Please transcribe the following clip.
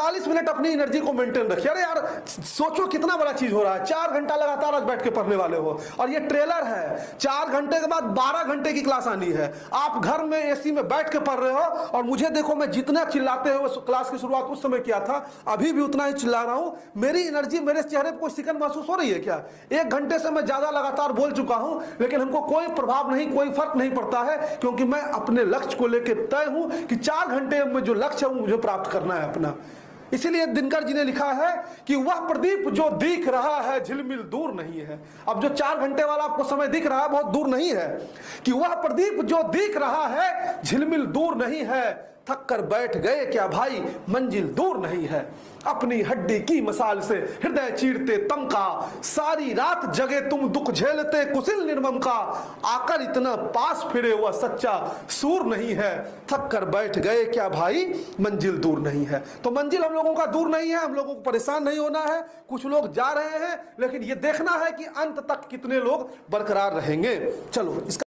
चालीस मिनट अपनी एनर्जी को मेंटेन रखिए। अरे यार, सोचो कितना बड़ा चीज़ हो रहा है। चार घंटा लगातार आज बैठ के पढ़ने वाले हो। और ये ट्रेलर है। चार घंटे के बाद बारह घंटे की क्लास आनी है। आप घर में एसी में बैठ के पढ़ रहे हो और मुझे देखो, मैं जितना चिल्लाते हुए क्लास की शुरुआत उस समय किया था, अभी भी उतना ही चिल्ला रहा हूँ। मेरी एनर्जी मेरे चेहरे पर कोई सिकन महसूस हो रही है क्या? एक घंटे से मैं ज़्यादा लगातार बोल चुका हूँ, लेकिन हमको कोई प्रभाव नहीं, कोई फ़र्क नहीं पड़ता है, क्योंकि मैं अपने लक्ष्य को लेकर तय हूँ कि चार घंटे में जो लक्ष्य है वो मुझे प्राप्त करना है अपना। इसीलिए दिनकर जी ने लिखा है कि वह प्रदीप जो दिख रहा है, झिलमिल दूर नहीं है। अब जो चार घंटे वाला आपको समय दिख रहा है, बहुत दूर नहीं है। कि वह प्रदीप जो दिख रहा है, झिलमिल दूर नहीं है। थक कर बैठ गए, क्या भाई, मंजिल दूर नहीं है। अपनी हड्डी की मसाल से हृदय चीरते तम का सारी रात जगे तुम दुख झेलते कुशिल निर्मम का। आकर इतना पास फिरे हुआ सच्चा सूर नहीं है। थक कर बैठ गए, क्या भाई, मंजिल दूर नहीं है। तो मंजिल हम लोगों का दूर नहीं है, हम लोगों को परेशान नहीं होना है। कुछ लोग जा रहे हैं, लेकिन ये देखना है कि अंत तक कितने लोग बरकरार रहेंगे। चलो, इसका